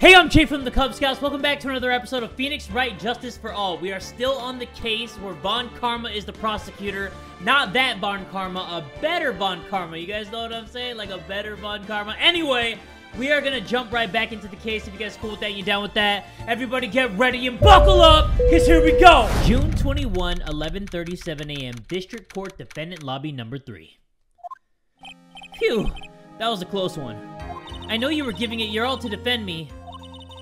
Hey, I'm Jay from the Kubz Scouts. Welcome back to another episode of Phoenix Wright Justice for All. We are still on the case where Von Karma is the prosecutor. Not that Von Karma, a better Von Karma. You guys know what I'm saying? Like a better Von Karma. Anyway, we are gonna jump right back into the case. If you guys cool with that, you down with that? Everybody get ready and buckle up, cause here we go! June 21, 11.37 a.m. District Court Defendant Lobby Number 3. Phew, that was a close one. I know you were giving it your all to defend me,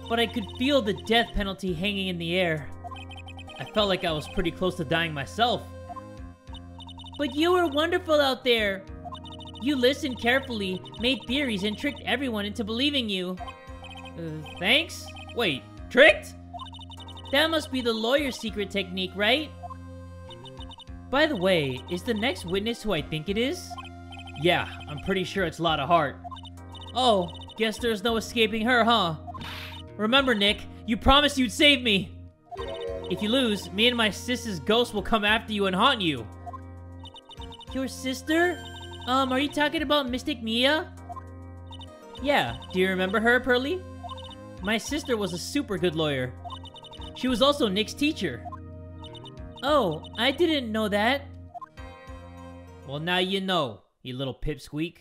but I could feel the death penalty hanging in the air. I felt like I was pretty close to dying myself. But you were wonderful out there. You listened carefully, made theories, and tricked everyone into believing you. Uh, thanks? Wait, tricked? That must be the lawyer's secret technique, right? By the way, is the next witness who I think it is? Yeah, I'm pretty sure it's Lotta Hart. Oh, guess there's no escaping her, huh? Remember, Nick, you promised you'd save me! If you lose, me and my sister's ghost will come after you and haunt you. Your sister? Um, are you talking about Mystic Mia? Yeah, do you remember her, Pearly? My sister was a super good lawyer. She was also Nick's teacher. Oh, I didn't know that. Well, now you know, you little pipsqueak.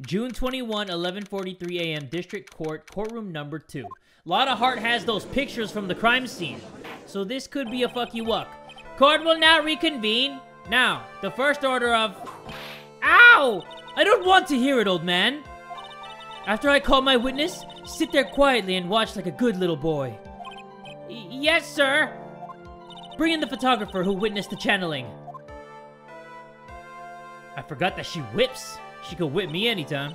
June 21, 11.43 a.m., District Court, courtroom number 2. Lotta Hart has those pictures from the crime scene, so this could be a fuck you up. Court will now reconvene. Now, the first order of... Ow! I don't want to hear it, old man. After I call my witness, sit there quietly and watch like a good little boy. Y yes, sir. Bring in the photographer who witnessed the channeling. I forgot that she whips. She could whip me anytime.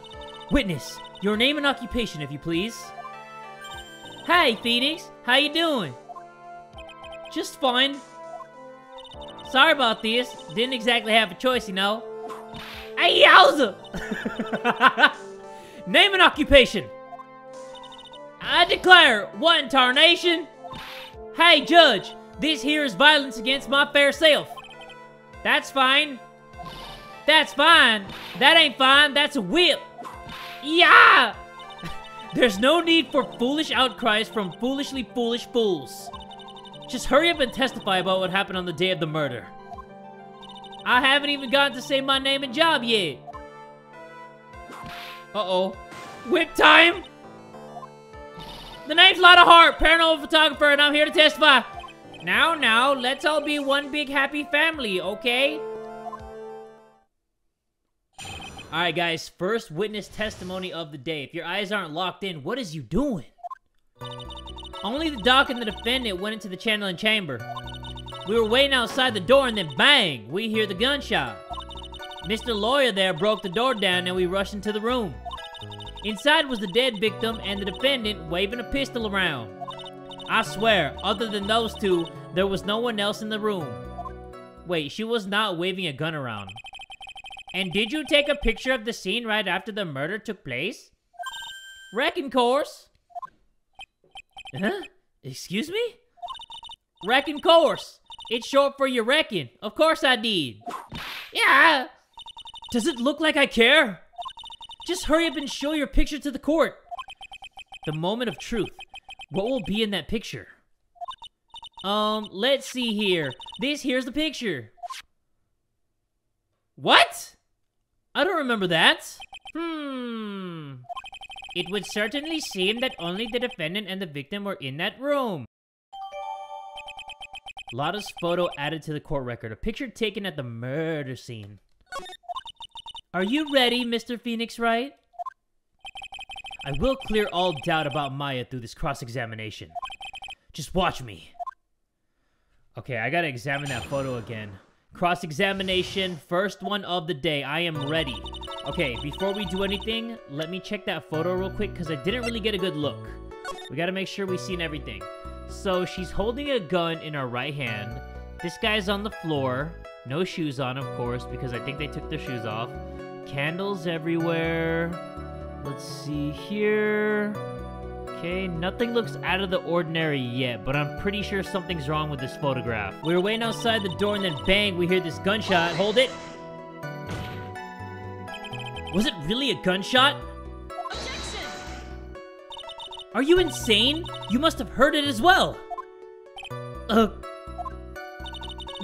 Witness, your name and occupation, if you please. Hey, Phoenix. How you doing? Just fine. Sorry about this. Didn't exactly have a choice, you know. Hey, yowza! Name and occupation. I declare, what in tarnation? Hey, Judge, this here is violence against my fair self. That's fine. That's fine. That ain't fine. That's a whip. Yeah! There's no need for foolish outcries from foolishly foolish fools. Just hurry up and testify about what happened on the day of the murder. I haven't even gotten to say my name and job yet. Uh-oh. Whip time! The name's Lotta Hart, paranormal photographer, and I'm here to testify. Now, now, let's all be one big happy family, okay? Alright guys, first witness testimony of the day. If your eyes aren't locked in, what is you doing? Only the doc and the defendant went into the channeling chamber. We were waiting outside the door and then bang, we hear the gunshot. Mr. Lawyer there broke the door down and we rushed into the room. Inside was the dead victim and the defendant waving a pistol around. I swear, other than those two, there was no one else in the room. Wait, she was not waving a gun around. And did you take a picture of the scene right after the murder took place? Reckon course. Huh? Excuse me? Reckon course. It's short for you reckon. Of course I did. Yeah. Does it look like I care? Just hurry up and show your picture to the court. The moment of truth. What will be in that picture? Um, let's see here. This here's the picture. What? I don't remember that. Hmm. It would certainly seem that only the defendant and the victim were in that room. Lotta's photo added to the court record. A picture taken at the murder scene. Are you ready, Mr. Phoenix Wright? I will clear all doubt about Maya through this cross-examination. Just watch me. Okay, I gotta examine that photo again. Cross-examination, first one of the day. I am ready. Okay, before we do anything, let me check that photo real quick because I didn't really get a good look. We gotta make sure we've seen everything. So she's holding a gun in her right hand. This guy's on the floor. No shoes on, of course, because I think they took their shoes off. Candles everywhere. Let's see here. Okay, nothing looks out of the ordinary yet, but I'm pretty sure something's wrong with this photograph. We were waiting outside the door and then bang, we hear this gunshot. Hold it. Was it really a gunshot? Objection! Are you insane? You must have heard it as well. Uh,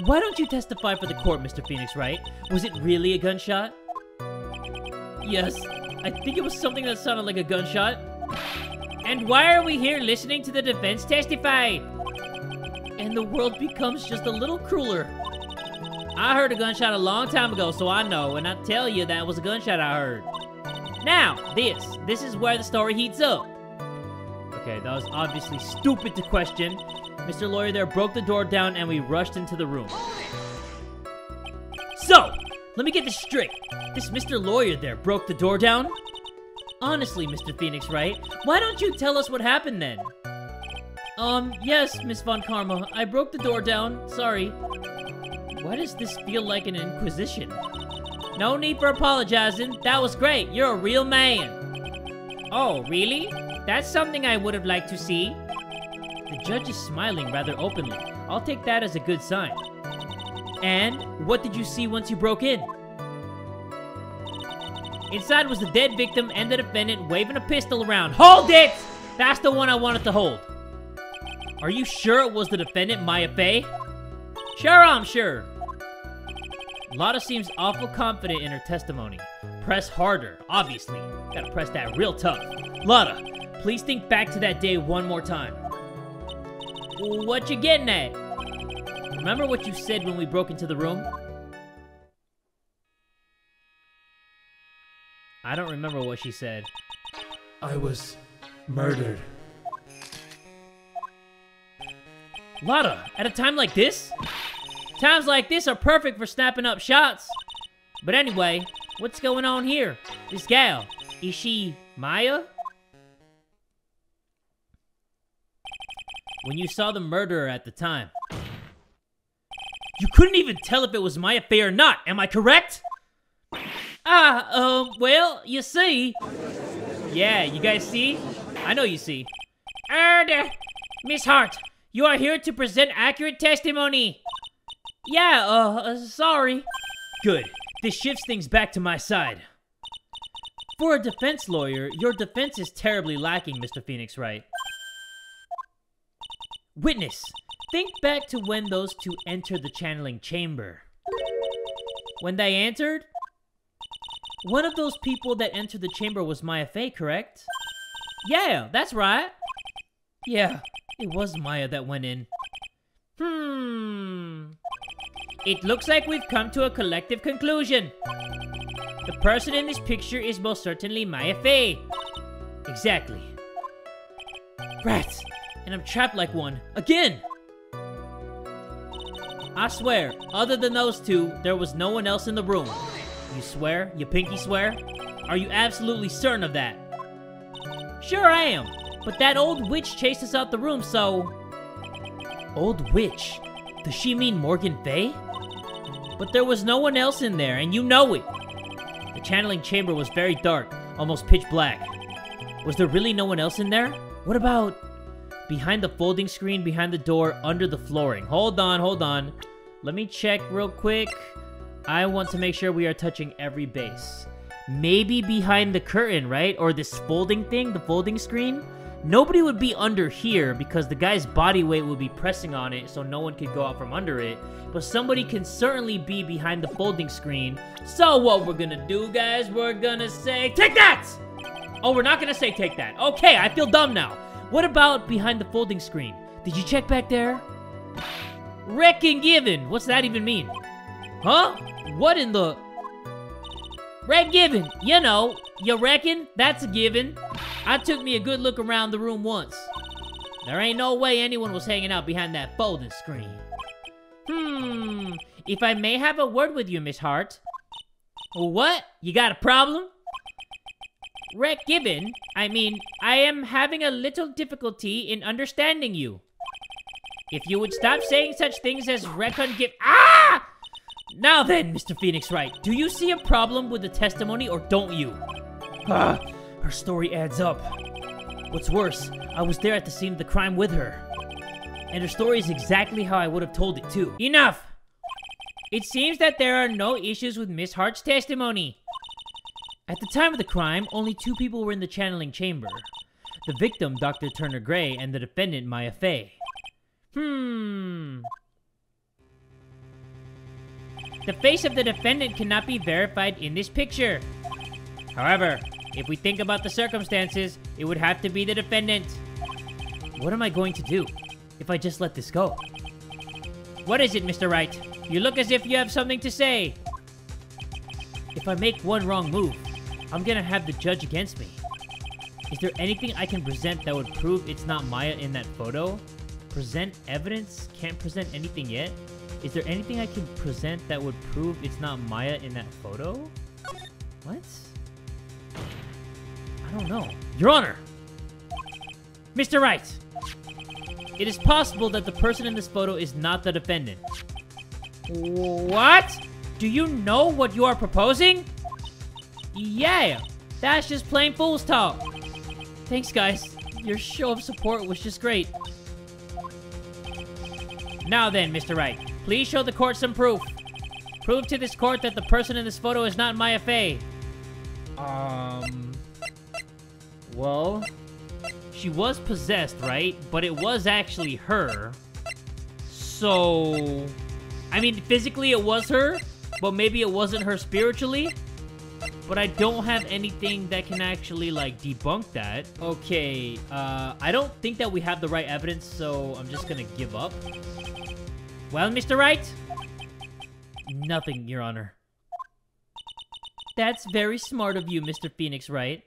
why don't you testify for the court, Mr. Phoenix Wright? Was it really a gunshot? Yes, I think it was something that sounded like a gunshot. And why are we here listening to the defense testify? And the world becomes just a little crueler. I heard a gunshot a long time ago, so I know, and I tell you that was a gunshot I heard. Now, this. This is where the story heats up. Okay, that was obviously stupid to question. Mr. Lawyer there broke the door down and we rushed into the room. So, let me get this straight. This Mr. Lawyer there broke the door down? Honestly, Mr. Phoenix Wright, why don't you tell us what happened then? Um, yes, Miss Von Karma, I broke the door down. Sorry. Why does this feel like an inquisition? No need for apologizing. That was great. You're a real man. Oh, really? That's something I would have liked to see. The judge is smiling rather openly. I'll take that as a good sign. And what did you see once you broke in? Inside was the dead victim and the defendant waving a pistol around. Hold it! That's the one I wanted to hold. Are you sure it was the defendant, Maya Fey? Sure, I'm sure. Lotta seems awful confident in her testimony. Press harder, obviously. Gotta press that real tough. Lotta, please think back to that day one more time. What you getting at? Remember what you said when we broke into the room? I don't remember what she said. I was murdered. Lotta, at a time like this? Times like this are perfect for snapping up shots. But anyway, what's going on here? This gal, is she Maya? When you saw the murderer at the time. You couldn't even tell if it was Maya Fey or not, am I correct? Ah, um, well, you see. Yeah, you guys see? I know you see. Er, Miss Hart, you are here to present accurate testimony. Yeah, uh, uh, sorry. Good. This shifts things back to my side. For a defense lawyer, your defense is terribly lacking, Mr. Phoenix Wright. Witness, think back to when those two entered the channeling chamber. When they entered? One of those people that entered the chamber was Maya Fey, correct? Yeah, that's right. Yeah, it was Maya that went in. Hmm. It looks like we've come to a collective conclusion. The person in this picture is most certainly Maya Fey. Exactly. Rats! And I'm trapped like one. Again! I swear, other than those two, there was no one else in the room. You swear? You pinky swear? Are you absolutely certain of that? Sure I am. But that old witch chased us out the room, so... Old witch? Does she mean Morgan Fey? But there was no one else in there, and you know it. The channeling chamber was very dark, almost pitch black. Was there really no one else in there? What about behind the folding screen, behind the door, under the flooring? Hold on, hold on. Let me check real quick. I want to make sure we are touching every base. Maybe behind the curtain, right? Or this folding thing, the folding screen? Nobody would be under here because the guy's body weight would be pressing on it so no one could go out from under it. But somebody can certainly be behind the folding screen. So what we're gonna do, guys, we're gonna say, take that! Oh, we're not gonna say take that. Okay, I feel dumb now. What about behind the folding screen? Did you check back there? Reckon given. What's that even mean? Huh? What in the... Red given. You know, you reckon? That's a given. I took me a good look around the room once. There ain't no way anyone was hanging out behind that folding screen. Hmm, if I may have a word with you, Miss Hart. What? You got a problem? Rec Gibbon, I mean, I am having a little difficulty in understanding you. If you would stop saying such things as Recon Give- Ah! Now then, Mr. Phoenix Wright, do you see a problem with the testimony or don't you? Ah, her story adds up. What's worse, I was there at the scene of the crime with her. And her story is exactly how I would have told it too. Enough! It seems that there are no issues with Miss Hart's testimony. At the time of the crime, only two people were in the channeling chamber. The victim, Dr. Turner Gray, and the defendant, Maya Fey. Hmm. The face of the defendant cannot be verified in this picture. However, if we think about the circumstances, it would have to be the defendant. What am I going to do if I just let this go? What is it, Mr. Wright? You look as if you have something to say. If I make one wrong move, I'm gonna have the judge against me. Is there anything I can present that would prove it's not Maya in that photo? Present evidence? Can't present anything yet? Is there anything I can present that would prove it's not Maya in that photo? What? I don't know. Your Honor! Mr. Wright! It is possible that the person in this photo is not the defendant. What? Do you know what you are proposing? Yeah, that's just plain fool's talk. Thanks, guys. Your show of support was just great. Now then, Mr. Wright, please show the court some proof. Prove to this court that the person in this photo is not Maya Fey. Um... Well... She was possessed, right? But it was actually her. So... I mean, physically it was her, but maybe it wasn't her spiritually? But I don't have anything that can actually, like, debunk that. Okay, uh, I don't think that we have the right evidence, so I'm just gonna give up. Well, Mr. Wright? Nothing, Your Honor. That's very smart of you, Mr. Phoenix Wright.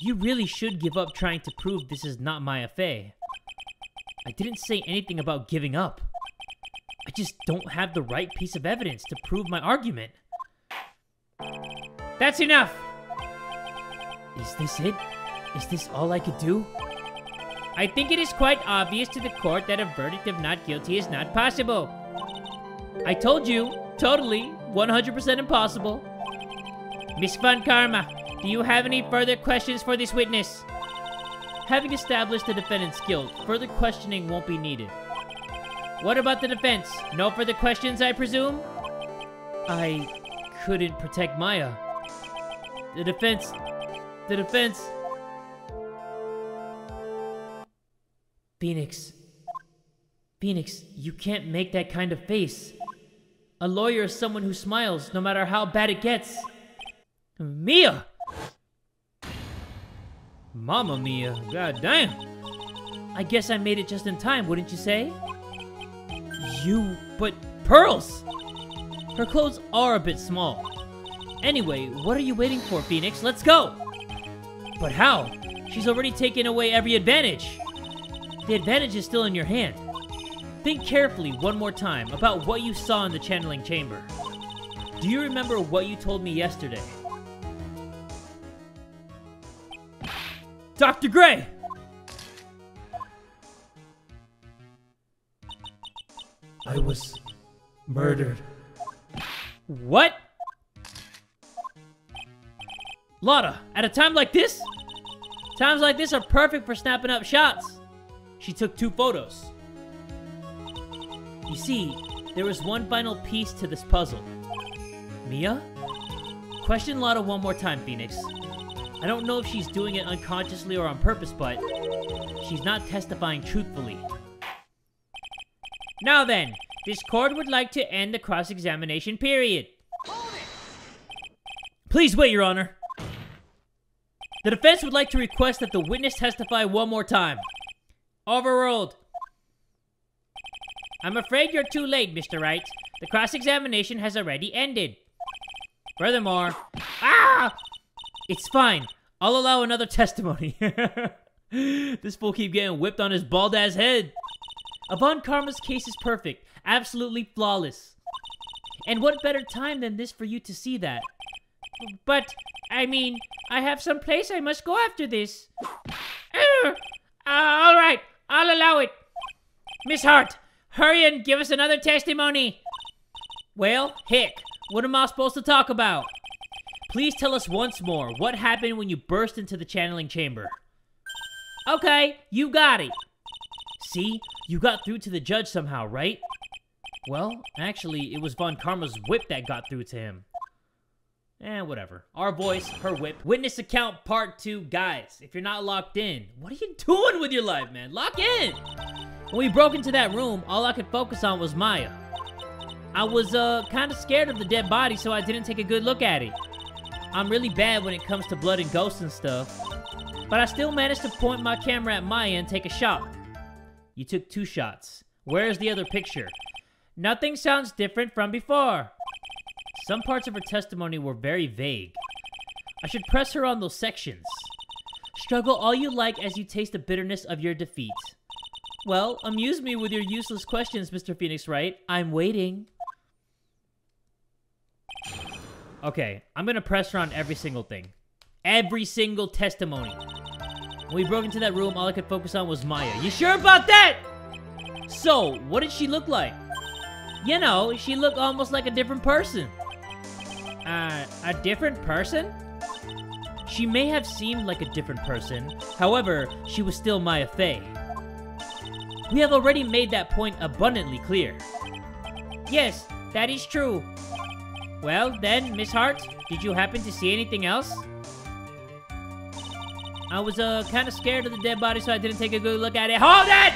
You really should give up trying to prove this is not Maya Fey. I didn't say anything about giving up. I just don't have the right piece of evidence to prove my argument. That's enough! Is this it? Is this all I could do? I think it is quite obvious to the court that a verdict of not guilty is not possible. I told you, totally, 100% impossible. Miss Von Karma, do you have any further questions for this witness? Having established the defendant's guilt, further questioning won't be needed. What about the defense? No further questions, I presume? I couldn't protect Maya. The defense... The defense... Phoenix. Phoenix, you can't make that kind of face. A lawyer is someone who smiles no matter how bad it gets. Mia! Mama Mia, god damn. I guess I made it just in time, wouldn't you say? You, but pearls! Her clothes are a bit small. Anyway, what are you waiting for, Phoenix? Let's go! But how? She's already taken away every advantage. The advantage is still in your hand. Think carefully one more time about what you saw in the channeling chamber. Do you remember what you told me yesterday? Dr. Gray! I was murdered. What? Lotta, at a time like this? Times like this are perfect for snapping up shots. She took two photos. You see, there was one final piece to this puzzle. Mia? Question Lotta one more time, Phoenix. I don't know if she's doing it unconsciously or on purpose, but she's not testifying truthfully. Now then, this court would like to end the cross-examination period. Please wait, Your Honor. The defense would like to request that the witness testify one more time. Overruled. I'm afraid you're too late, Mr. Wright. The cross-examination has already ended. Furthermore... Ah! It's fine. I'll allow another testimony. this fool keep getting whipped on his bald-ass head. Von Karma's case is perfect. Absolutely flawless. And what better time than this for you to see that? But, I mean, I have some place I must go after this. Uh, all right, I'll allow it. Miss Hart, hurry and give us another testimony. Well, heck, what am I supposed to talk about? Please tell us once more what happened when you burst into the channeling chamber. Okay, you got it. See, you got through to the judge somehow, right? Well, actually, it was Von Karma's whip that got through to him. Eh, whatever. Our voice, her whip. Witness account part two. Guys, if you're not locked in, what are you doing with your life, man? Lock in! When we broke into that room, all I could focus on was Maya. I was, uh, kind of scared of the dead body, so I didn't take a good look at it. I'm really bad when it comes to blood and ghosts and stuff. But I still managed to point my camera at Maya and take a shot. You took two shots. Where's the other picture? Nothing sounds different from before. Some parts of her testimony were very vague. I should press her on those sections. Struggle all you like as you taste the bitterness of your defeat. Well, amuse me with your useless questions, Mr. Phoenix Wright. I'm waiting. Okay, I'm gonna press her on every single thing. Every single testimony. When we broke into that room, all I could focus on was Maya. You sure about that? So, what did she look like? You know, she looked almost like a different person. Uh, a different person? She may have seemed like a different person. However, she was still Maya Fey. We have already made that point abundantly clear. Yes, that is true. Well, then, Miss Hart, did you happen to see anything else? I was, uh, kind of scared of the dead body, so I didn't take a good look at it. Hold it!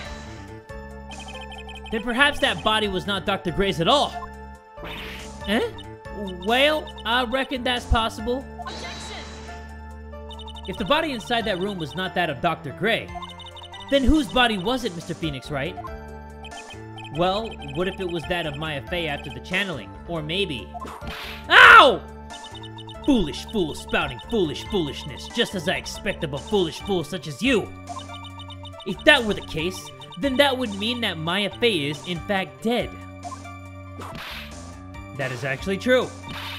Then perhaps that body was not Dr. Gray's at all. Eh? Well, I reckon that's possible. If the body inside that room was not that of Dr. Gray, then whose body was it, Mr. Phoenix Wright? Well, what if it was that of Maya Fey after the channeling? Or maybe... Ow! Foolish fool spouting foolish foolishness, just as I expect of a foolish fool such as you. If that were the case, then that would mean that Maya Fey is, in fact, dead. That is actually true.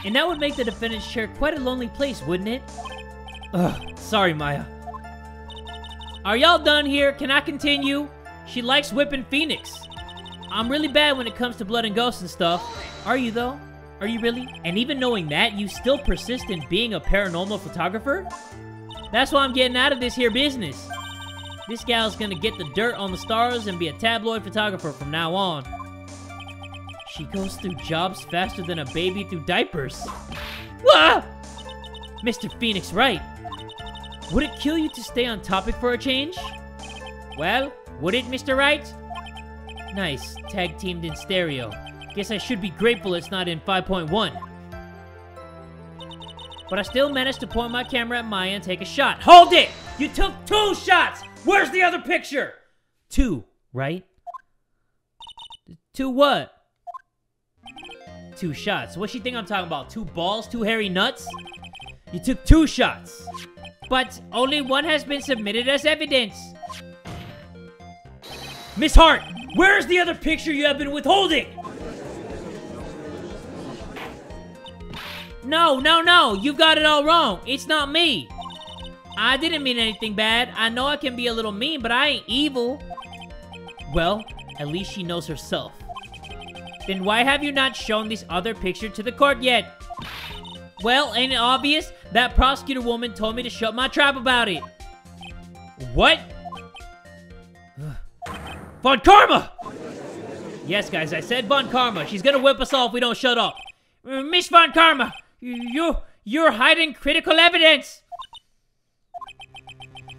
And that would make the defendant's chair quite a lonely place, wouldn't it? Ugh, sorry, Maya. Are y'all done here? Can I continue? She likes whipping Phoenix. I'm really bad when it comes to blood and ghosts and stuff. Are you, though? Are you really? And even knowing that, you still persist in being a paranormal photographer? That's why I'm getting out of this here business. This gal's gonna get the dirt on the stars and be a tabloid photographer from now on. She goes through jobs faster than a baby through diapers. Ah! Mr. Phoenix Wright. Would it kill you to stay on topic for a change? Well, would it, Mr. Wright? Nice, tag teamed in stereo. Guess I should be grateful it's not in 5.1. But I still managed to point my camera at Maya and take a shot. Hold it! You took two shots! Where's the other picture? Two, right? Two what? Two shots. What she think I'm talking about? Two balls? Two hairy nuts? You took two shots. But only one has been submitted as evidence. Miss Hart, where's the other picture you have been withholding? No, no, no. You've got it all wrong. It's not me. I didn't mean anything bad. I know I can be a little mean, but I ain't evil. Well, at least she knows herself. Then why have you not shown this other picture to the court yet? Well, ain't it obvious? That prosecutor woman told me to shut my trap about it. What? Von Karma! Yes, guys, I said Von Karma. She's gonna whip us all if we don't shut up. Uh, Miss Von Karma, you, you're hiding critical evidence.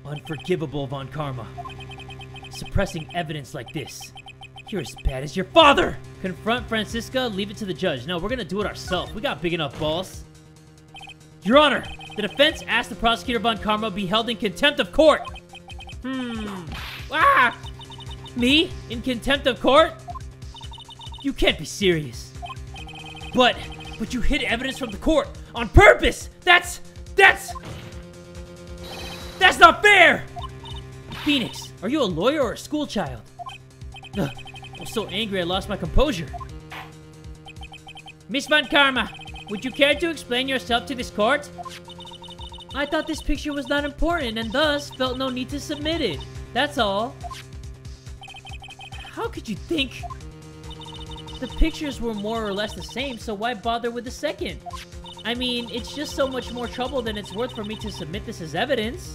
Unforgivable, Von Karma. Suppressing evidence like this. You're as bad as your father! Confront Franziska, leave it to the judge. No, we're gonna do it ourselves. We got big enough balls. Your Honor, the defense asked the prosecutor Von Karma be held in contempt of court. Hmm. Ah! Me? In contempt of court? You can't be serious. But, but you hid evidence from the court on purpose! That's, that's... That's not fair! Phoenix, are you a lawyer or a school child? Ugh, I'm so angry I lost my composure. Miss Von Karma, would you care to explain yourself to this court? I thought this picture was not important and thus felt no need to submit it. That's all. How could you think? The pictures were more or less the same, so why bother with the second? I mean, it's just so much more trouble than it's worth for me to submit this as evidence.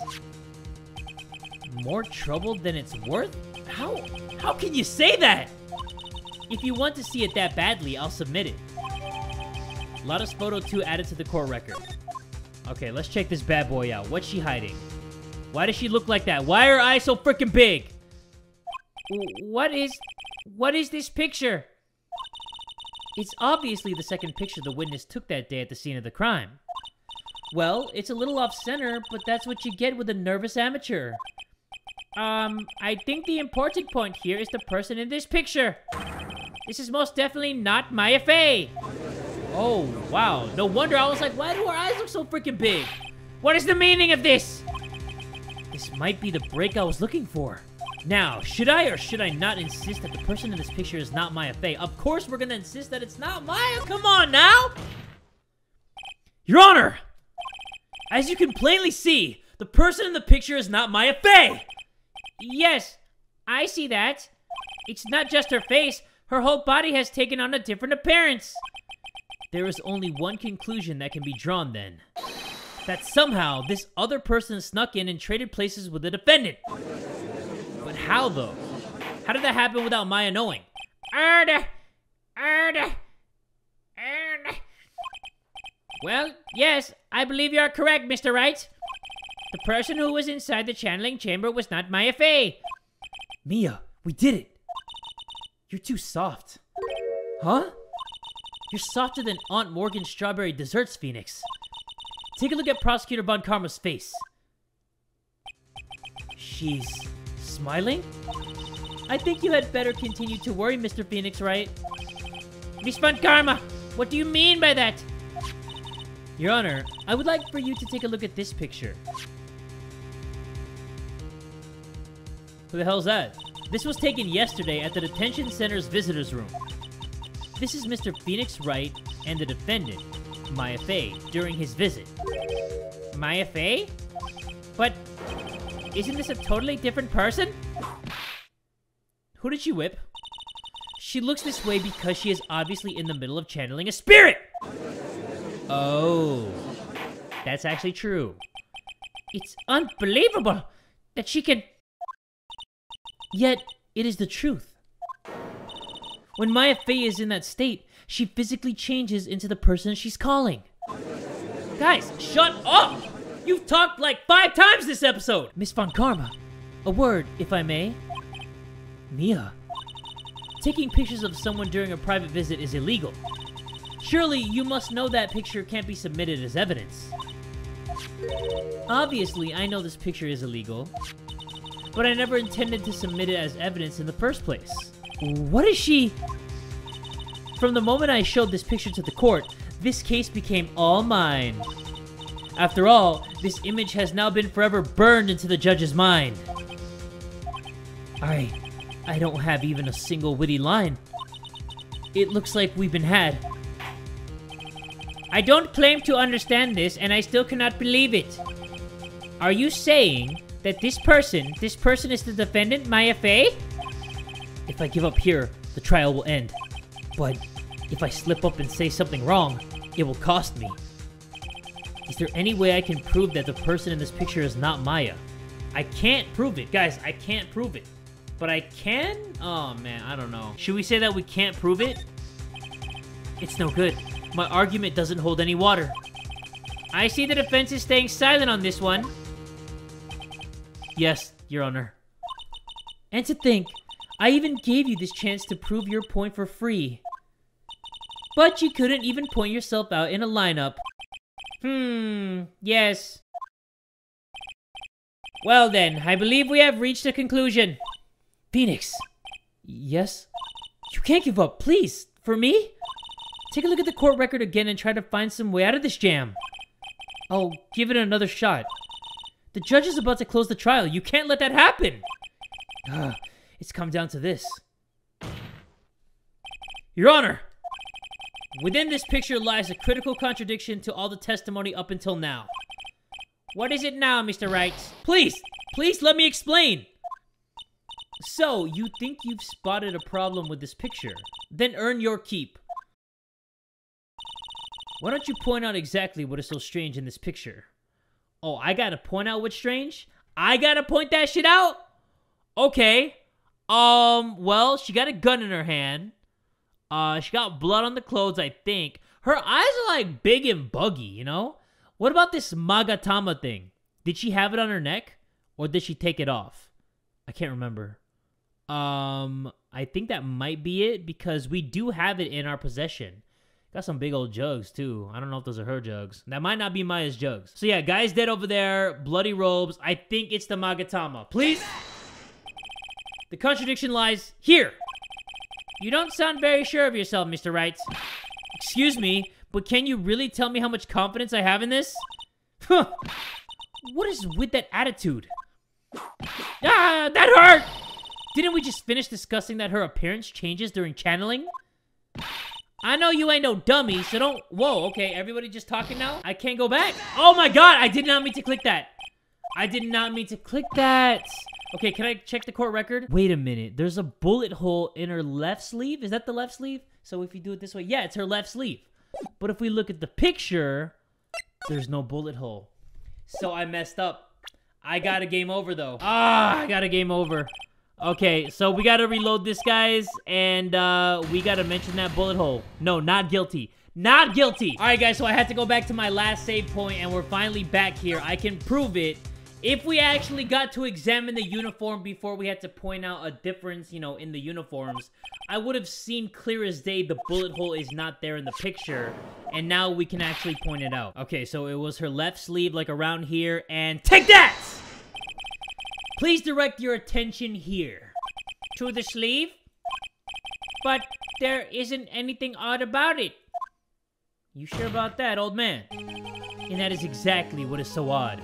More trouble than it's worth? How? How can you say that? If you want to see it that badly, I'll submit it. Lotta's photo 2 added to the court record. Okay, let's check this bad boy out. What's she hiding? Why does she look like that? Why are eyes so freaking big? What is... What is this picture? It's obviously the second picture the witness took that day at the scene of the crime. Well, it's a little off-center, but that's what you get with a nervous amateur. Um, I think the important point here is the person in this picture. This is most definitely not Maya Fey. Oh, wow. No wonder I was like, why do her eyes look so freaking big? What is the meaning of this? This might be the break I was looking for. Now, should I or should I not insist that the person in this picture is not Maya Fey? Of course we're gonna insist that it's not Maya. Come on now! Your Honor! As you can plainly see, the person in the picture is not Maya Fey! Yes, I see that. It's not just her face, her whole body has taken on a different appearance. There is only one conclusion that can be drawn then. That somehow this other person snuck in and traded places with the defendant. But how though? How did that happen without Maya knowing? Erda! Erda! Erda! Well, yes, I believe you are correct, Mr. Wright. The person who was inside the channeling chamber was not Maya Fey. Mia, we did it. You're too soft. Huh? You're softer than Aunt Morgan's strawberry desserts, Phoenix. Take a look at Prosecutor Von Karma's face. She's smiling? I think you had better continue to worry, Mr. Phoenix Wright? Miss Von Karma, what do you mean by that? Your Honor, I would like for you to take a look at this picture. Who the hell's that? This was taken yesterday at the detention center's visitors room. This is Mr. Phoenix Wright and the defendant, Maya Fey, during his visit. Maya Fey? But isn't this a totally different person? Who did she whip? She looks this way because she is obviously in the middle of channeling a spirit! Oh, that's actually true. It's unbelievable that she can. Yet, it is the truth. When Maya Fey is in that state, she physically changes into the person she's calling. Guys, shut up! You've talked like five times this episode! Miss Von Karma, a word, if I may. Mia, taking pictures of someone during a private visit is illegal. Surely you must know that picture can't be submitted as evidence. Obviously, I know this picture is illegal, but I never intended to submit it as evidence in the first place. What is she? From the moment I showed this picture to the court, this case became all mine. After all, this image has now been forever burned into the judge's mind. I... I don't have even a single witty line. It looks like we've been had. I don't claim to understand this, and I still cannot believe it. Are you saying that this person, this person is the defendant, Maya Fey? If I give up here, the trial will end. But if I slip up and say something wrong, it will cost me. Is there any way I can prove that the person in this picture is not Maya? I can't prove it. Guys, I can't prove it. But I can? Oh man, I don't know. Should we say that we can't prove it? It's no good. My argument doesn't hold any water. I see the defense is staying silent on this one. Yes, Your Honor. And to think, I even gave you this chance to prove your point for free. But you couldn't even point yourself out in a lineup. Hmm, yes. Well then, I believe we have reached a conclusion. Phoenix. Yes? You can't give up, please. For me? Take a look at the court record again and try to find some way out of this jam. I'll give it another shot. The judge is about to close the trial. You can't let that happen. Ah, it's come down to this. Your Honor, within this picture lies a critical contradiction to all the testimony up until now. What is it now, Mr. Wright? Please, please let me explain. So, you think you've spotted a problem with this picture? Then earn your keep. Why don't you point out exactly what is so strange in this picture? Oh, I gotta point out what's strange? I gotta point that shit out? Okay. Um, well, she got a gun in her hand. Uh, she got blood on the clothes, I think. Her eyes are like big and buggy, you know? What about this Magatama thing? Did she have it on her neck or did she take it off? I can't remember. Um, I think that might be it because we do have it in our possession. Got some big old jugs too. I don't know if those are her jugs. That might not be Maya's jugs. So yeah, guy's dead over there. Bloody robes. I think it's the Magatama. Please? The contradiction lies here. You don't sound very sure of yourself, Mr. Wright. Excuse me, but can you really tell me how much confidence I have in this? Huh. What is with that attitude? Ah, that hurt! Didn't we just finish discussing that her appearance changes during channeling? I know you ain't no dummy, so don't... Whoa, okay, everybody just talking now? I can't go back? Oh my god, I did not mean to click that. I did not mean to click that. Okay, can I check the court record? Wait a minute, there's a bullet hole in her left sleeve? Is that the left sleeve? So if you do it this way, yeah, it's her left sleeve. But if we look at the picture, there's no bullet hole. So I messed up. I got a game over, though. Ah, I got a game over. Okay, so we gotta reload this, guys, and uh, we gotta mention that bullet hole. No, not guilty. Not guilty! Alright, guys, so I had to go back to my last save point, and we're finally back here. I can prove it. If we actually got to examine the uniform before we had to point out a difference, you know, in the uniforms, I would have seen clear as day the bullet hole is not there in the picture, and now we can actually point it out. Okay, so it was her left sleeve, like around here, and take that! Please direct your attention here. To the sleeve? But there isn't anything odd about it. You sure about that, old man? And that is exactly what is so odd.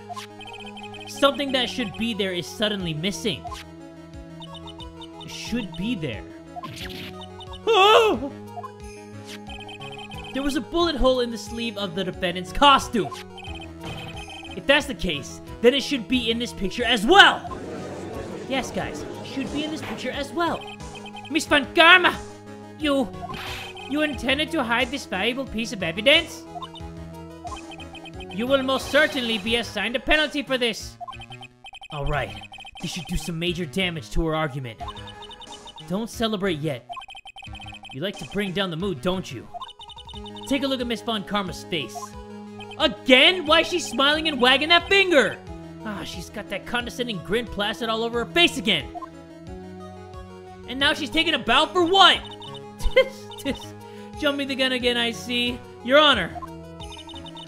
Something that should be there is suddenly missing. Should be there. Oh! There was a bullet hole in the sleeve of the defendant's costume. If that's the case, then it should be in this picture as well. Yes, guys, it should be in this picture as well. Miss Von Karma! You... You intended to hide this valuable piece of evidence? You will most certainly be assigned a penalty for this. Alright, this should do some major damage to her argument. Don't celebrate yet. You like to bring down the mood, don't you? Take a look at Miss Von Karma's face. Again? Why is she smiling and wagging that finger? Ah, she's got that condescending grin plastered all over her face again. And now she's taking a bow for what? Jump me the gun again, I see. Your Honor,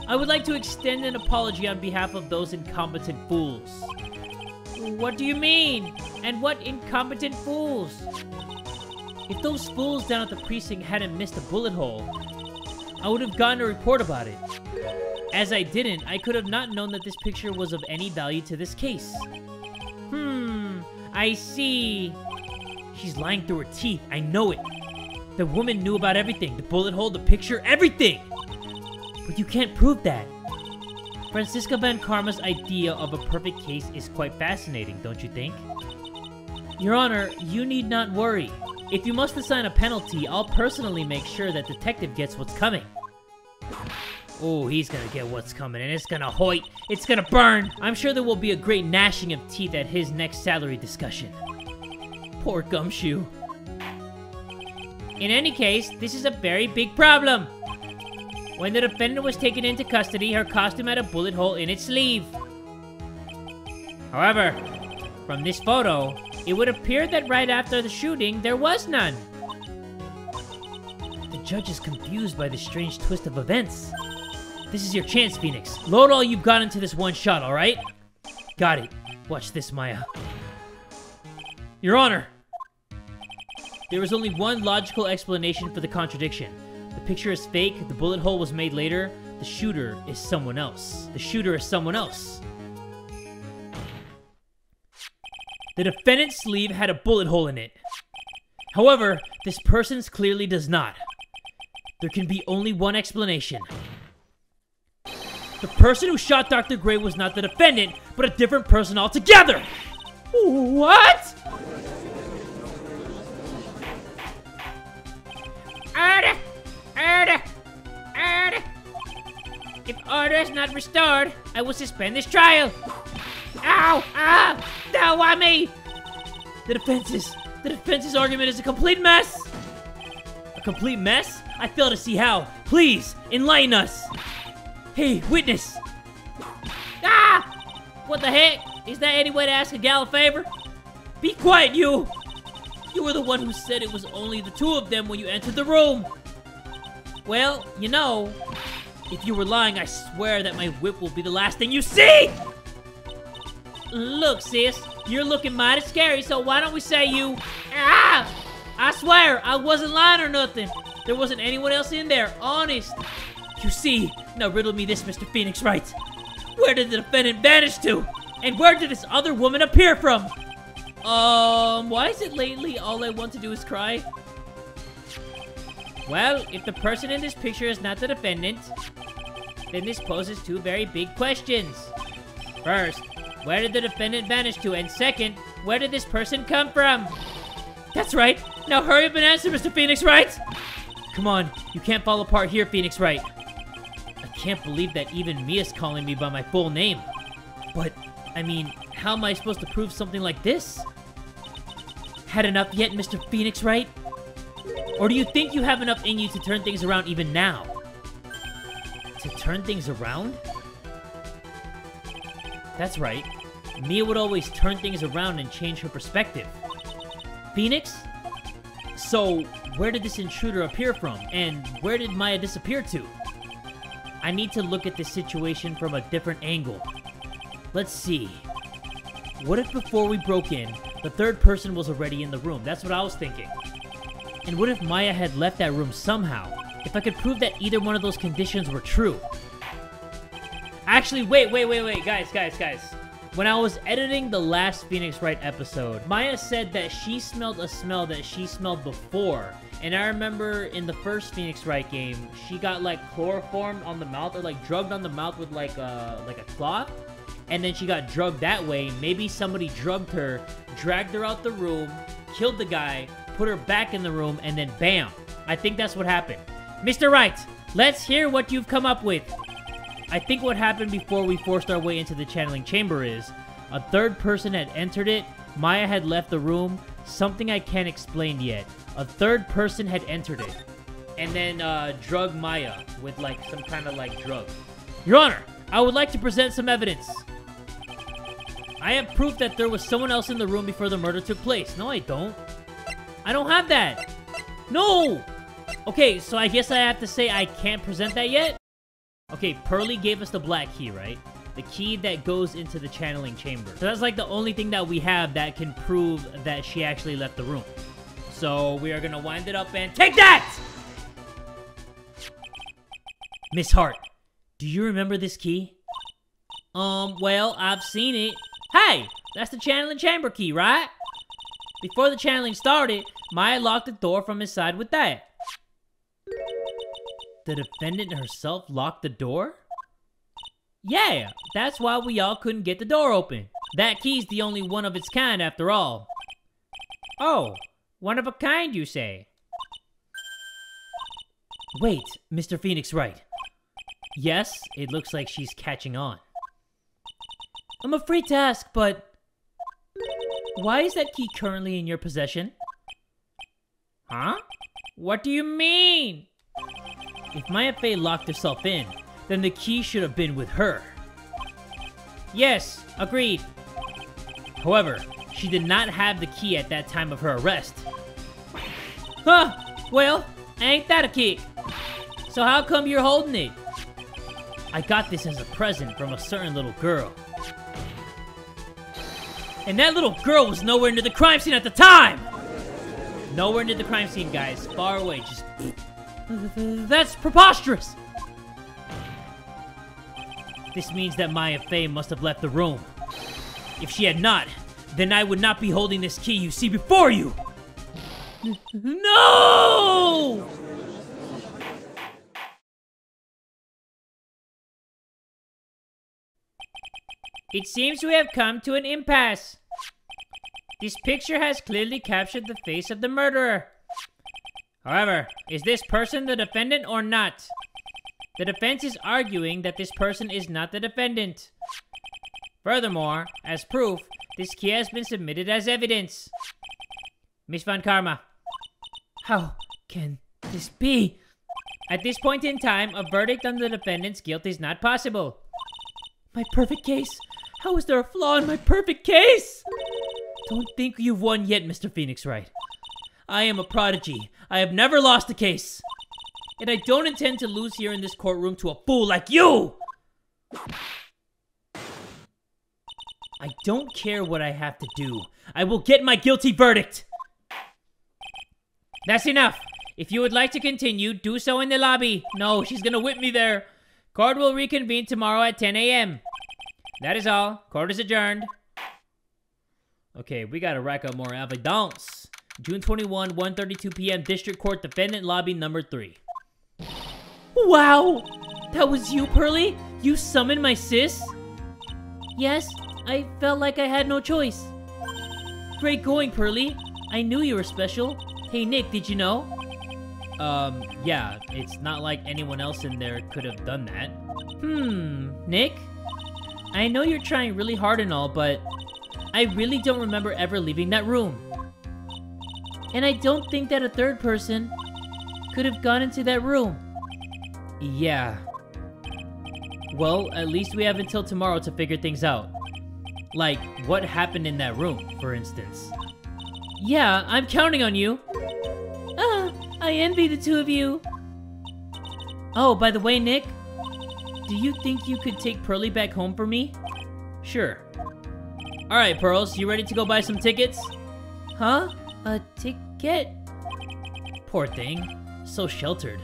I would like to extend an apology on behalf of those incompetent fools. What do you mean? And what incompetent fools? If those fools down at the precinct hadn't missed a bullet hole, I would have gotten a report about it. As I didn't, I could have not known that this picture was of any value to this case. Hmm, I see. She's lying through her teeth, I know it. The woman knew about everything, the bullet hole, the picture, everything! But you can't prove that. Franziska Von Karma's idea of a perfect case is quite fascinating, don't you think? Your Honor, you need not worry. If you must assign a penalty, I'll personally make sure that detective gets what's coming. Oh, he's gonna get what's coming, and it's gonna hoit. It's gonna burn. I'm sure there will be a great gnashing of teeth at his next salary discussion. Poor Gumshoe. In any case, this is a very big problem. When the defendant was taken into custody, her costume had a bullet hole in its sleeve. However, from this photo, it would appear that right after the shooting, there was none. The judge is confused by the strange twist of events. This is your chance, Phoenix. Load all you've got into this one shot, alright? Got it. Watch this, Maya. Your Honor! There is only one logical explanation for the contradiction. The picture is fake, the bullet hole was made later, the shooter is someone else. The shooter is someone else. The defendant's sleeve had a bullet hole in it. However, this person's clearly does not. There can be only one explanation. The person who shot Dr. Gray was not the defendant, but a different person altogether! What? Order! Order! Order! If order is not restored, I will suspend this trial! Ow! Ah! No, why me? The defense's... The defense's argument is a complete mess! A complete mess? I fail to see how. Please, enlighten us. Hey, witness. Ah! What the heck? Is that any way to ask a gal a favor? Be quiet, you! You were the one who said it was only the two of them when you entered the room. Well, you know, if you were lying, I swear that my whip will be the last thing you see! Look, sis, you're looking mighty scary, so why don't we say you... Ah! I swear, I wasn't lying or nothing. There wasn't anyone else in there, honest. You see, now riddle me this, Mr. Phoenix Wright. Where did the defendant vanish to? And where did this other woman appear from? Um, why is it lately all I want to do is cry? Well, if the person in this picture is not the defendant, then this poses two very big questions. First, where did the defendant vanish to? And second, where did this person come from? That's right. Now hurry up and answer, Mr. Phoenix Wright. Come on, you can't fall apart here, Phoenix Wright. Can't believe that even Mia's calling me by my full name. But, I mean, how am I supposed to prove something like this? Had enough yet, Mr. Phoenix Wright? Or do you think you have enough in you to turn things around even now? To turn things around? That's right. Mia would always turn things around and change her perspective. Phoenix? So, where did this intruder appear from? And where did Maya disappear to? I need to look at this situation from a different angle. Let's see. What if before we broke in, the third person was already in the room? That's what I was thinking. And what if Maya had left that room somehow? If I could prove that either one of those conditions were true. Actually, wait, wait, wait, wait, guys, guys, guys. When I was editing the last Phoenix Wright episode, Maya said that she smelled a smell that she smelled before. And I remember in the first Phoenix Wright game, she got like chloroformed on the mouth or like drugged on the mouth with like a like a cloth. And then she got drugged that way. Maybe somebody drugged her, dragged her out the room, killed the guy, put her back in the room, and then bam. I think that's what happened. Mr. Wright, let's hear what you've come up with. I think what happened before we forced our way into the channeling chamber is a third person had entered it, Maya had left the room, something I can't explain yet. A third person had entered it, and then uh, drug Maya with like some kind of like drug. Your Honor, I would like to present some evidence. I have proof that there was someone else in the room before the murder took place. No, I don't. I don't have that. No! Okay, so I guess I have to say I can't present that yet? Okay, Pearly gave us the black key, right? The key that goes into the channeling chamber. So that's like the only thing that we have that can prove that she actually left the room. So we are gonna wind it up and take that! Miss Hart, do you remember this key? Um, well, I've seen it. Hey, that's the channeling chamber key, right? Before the channeling started, Maya locked the door from inside with that. The defendant herself locked the door? Yeah, that's why we all couldn't get the door open. That key's the only one of its kind after all. Oh, one of a kind, you say? Wait, Mr. Phoenix Wright. Yes, it looks like she's catching on. I'm afraid to ask, but why is that key currently in your possession? Huh? What do you mean? If Maya Fey locked herself in, then the key should have been with her. Yes, agreed. However, she did not have the key at that time of her arrest. Huh, well, ain't that a kick? So how come you're holding it? I got this as a present from a certain little girl. And that little girl was nowhere near the crime scene at the time! Nowhere near the crime scene, guys. Far away, just... That's preposterous! This means that Maya Fey must have left the room. If she had not, then I would not be holding this key you see before you! No! It seems we have come to an impasse. This picture has clearly captured the face of the murderer. However, is this person the defendant or not? The defense is arguing that this person is not the defendant. Furthermore, as proof, this key has been submitted as evidence. Miss Von Karma. How can this be? At this point in time, a verdict on the defendant's guilt is not possible. My perfect case? How is there a flaw in my perfect case? Don't think you've won yet, Mr. Phoenix Wright. I am a prodigy. I have never lost a case. And I don't intend to lose here in this courtroom to a fool like you! I don't care what I have to do. I will get my guilty verdict! That's enough! If you would like to continue, do so in the lobby. No, she's gonna whip me there. Court will reconvene tomorrow at 10 a.m. That is all. Court is adjourned. Okay, we gotta rack up more evidence. June 21, 1.32 p.m. District Court Defendant Lobby number 3. Wow! That was you, Pearly? You summoned my sis? Yes, I felt like I had no choice. Great going, Pearly. I knew you were special. Hey, Nick, did you know? Um, yeah, it's not like anyone else in there could have done that. Hmm, Nick? I know you're trying really hard and all, but I really don't remember ever leaving that room. And I don't think that a third person could have gone into that room. Yeah. Well, at least we have until tomorrow to figure things out. Like, what happened in that room, for instance. Yeah, I'm counting on you. Ah, I envy the two of you. Oh, by the way, Nick, do you think you could take Pearly back home for me? Sure. Alright, Pearls, you ready to go buy some tickets? Huh? A ticket? Poor thing. So sheltered.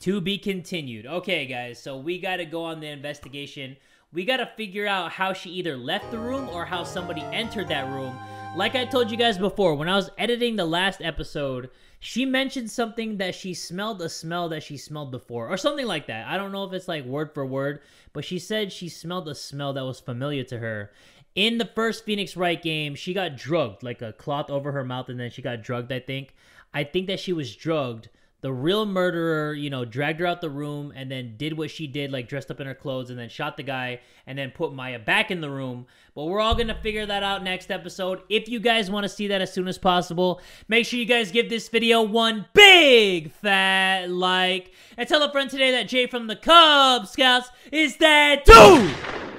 To be continued. Okay, guys, so we gotta go on the investigation. We gotta figure out how she either left the room or how somebody entered that room. Like I told you guys before, when I was editing the last episode, she mentioned something that she smelled a smell that she smelled before, or something like that. I don't know if it's like word for word, but she said she smelled a smell that was familiar to her. In the first Phoenix Wright game, she got drugged, like a cloth over her mouth, and then she got drugged, I think. I think that she was drugged the real murderer, you know, dragged her out the room and then did what she did, like dressed up in her clothes and then shot the guy and then put Maya back in the room. But we're all going to figure that out next episode. If you guys want to see that as soon as possible, make sure you guys give this video one big fat like. And tell a friend today that Jay from the Kubz Scouts is there too!